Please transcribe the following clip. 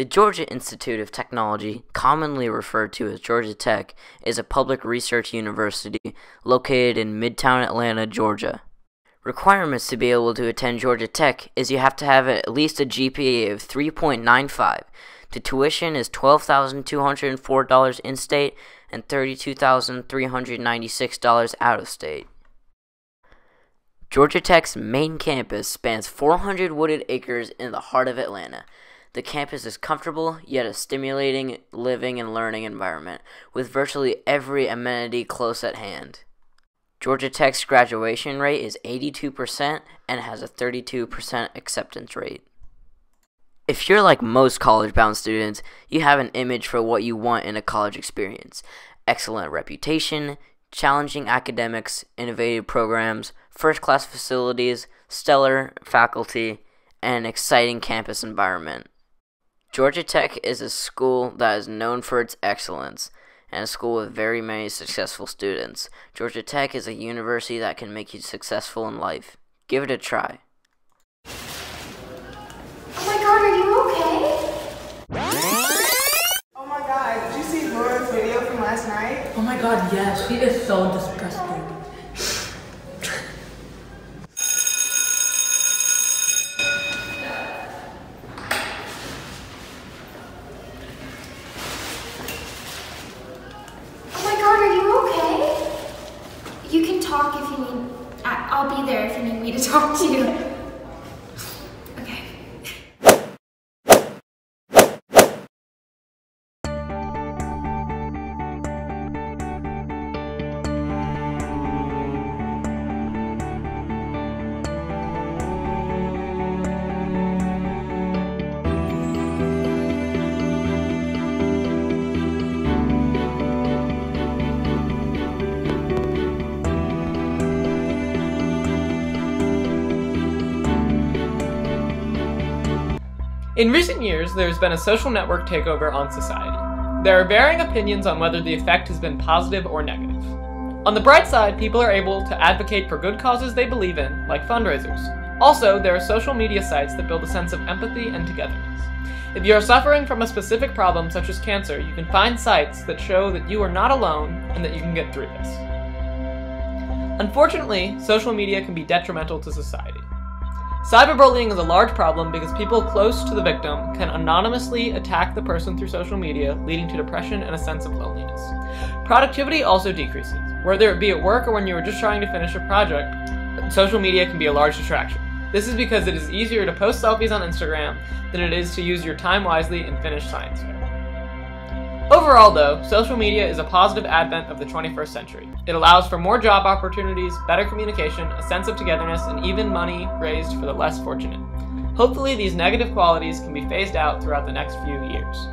The Georgia Institute of Technology, commonly referred to as Georgia Tech, is a public research university located in Midtown Atlanta, Georgia. Requirements to be able to attend Georgia Tech is you have to have at least a GPA of 3.95. The tuition is $12,204 in state and $32,396 out of state. Georgia Tech's main campus spans 400 wooded acres in the heart of Atlanta. The campus is comfortable yet a stimulating living and learning environment with virtually every amenity close at hand. Georgia Tech's graduation rate is 82% and has a 32% acceptance rate. If you're like most college bound students, you have an image for what you want in a college experience excellent reputation, challenging academics, innovative programs, first class facilities, stellar faculty, and an exciting campus environment. Georgia Tech is a school that is known for its excellence and a school with very many successful students. Georgia Tech is a university that can make you successful in life. Give it a try. Oh my god, are you if you need. I'll be there if you need me to talk to you. In recent years, there has been a social network takeover on society. There are varying opinions on whether the effect has been positive or negative. On the bright side, people are able to advocate for good causes they believe in, like fundraisers. Also, there are social media sites that build a sense of empathy and togetherness. If you are suffering from a specific problem such as cancer, you can find sites that show that you are not alone and that you can get through this. Unfortunately, social media can be detrimental to society. Cyberbullying is a large problem because people close to the victim can anonymously attack the person through social media, leading to depression and a sense of loneliness. Productivity also decreases. Whether it be at work or when you are just trying to finish a project, social media can be a large distraction. This is because it is easier to post selfies on Instagram than it is to use your time wisely and finish science fair. Overall, though, social media is a positive advent of the 21st century. It allows for more job opportunities, better communication, a sense of togetherness, and even money raised for the less fortunate. Hopefully, these negative qualities can be phased out throughout the next few years.